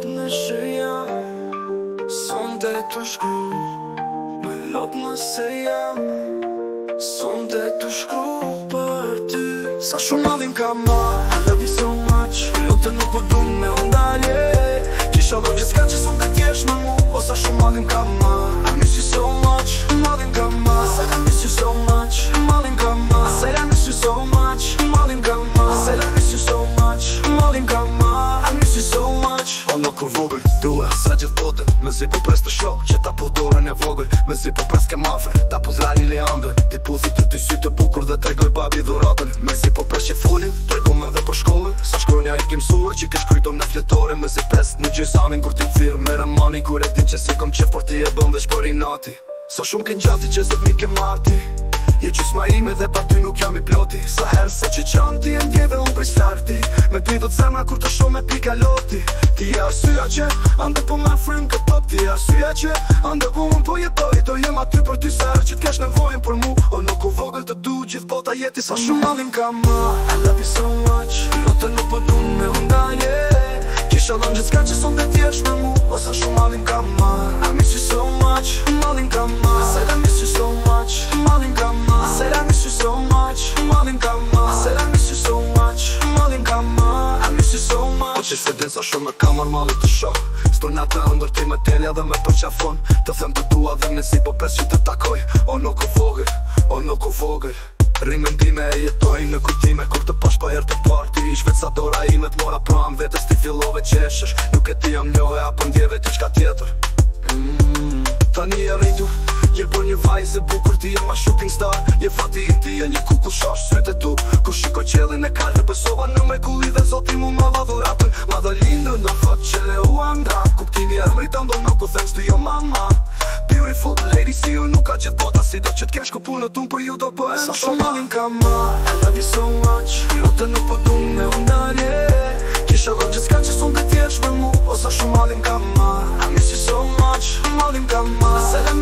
lot në shëja Son dhe të shkru Me lot në se jam Son dhe të shkru Për ty Sa shumë ka ma I love you so much Lotë nuk përdu po me ndalje Qisha dhe vjeska që son këtë jesh me mu O sa shumë madhin ka ma I miss you so much Madhin ka ma Sa ka miss you so much vogël Duhe sa gjithë botën Me po pres të shokë, Që ta pudore e vogël Me zipu pres ke mafe Ta pu zrani le angër Ti puthi të ty sy të bukur Dhe tregoj babi dhuratën Me zipu pres që folim Tregoj me dhe për shkollën Sa shkronja i kem suar Që kesh krytom në fjetore Me si pres në gjysanin Kur ti firë me rëmani Kur e din që si kom qef Por ti e bëm shpori nati Sa shumë ken gjati që zëp marti Je gjysma ime dhe pa ty nuk jam i ploti Sa herë sa që qanti e ndjeve unë prej sa Me t'i do të zemra kur të shumë e pika loti Ti e asyja që, andë po ma frim këtë top Ti e asyja që, andë po më po jetoj Do jem aty për ty sa e që t'kesh nevojnë për mu O në ku vogër të du, gjithë bota jeti sa shumë ka ma, I love you so much Do të nuk po me hunda, yeah Kisha dhëm gjithë ka që son dhe tjesh me mu O sa shumë alin ka ma, I miss you so much Malin ka ma, që se din sa shumë e ka mërmallit të shok Struna të ndër ti me telja dhe me përqafon Të them të dua dhe nësi po pres që të takoj O nuk u vogër, o nuk u vogër Rrimë ndime e jetoj në kujtime Kur të pash pa po të parti Ish sa dora ime të mora pram Vetës ti fillove qeshesh Nuk e ti jam njohë e apë ndjeve të qka tjetër mm, Tani e rritu një vaj se bu ti e ma shooting star Je fati i ti e një ku ku shosh sërët e tu Ku shiko qelin e kalë pësova në me kuli dhe zoti mu ma va dhuratën Ma dhe lindë në fëtë që le u andra Kuptimi e një të ndonë në ku thëks të jo mama Beautiful lady si ju nuk ka gjithë bota Si do që t'ken shku punë të unë për ju do bëhen po Sa shumë ma ka ma I love you so much O të nuk po du me u Kisha dhe gjithka që sun dhe tjeshme mu O sa shumë ma ka ma I miss you so much Ma në ka ma Se dhe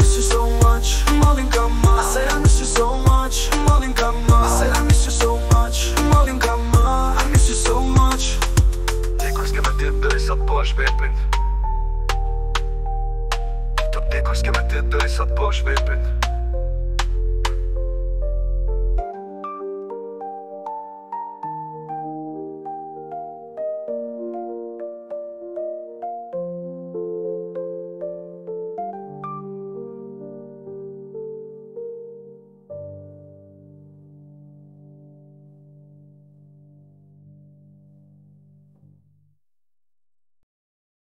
Zdaj sad boš vipit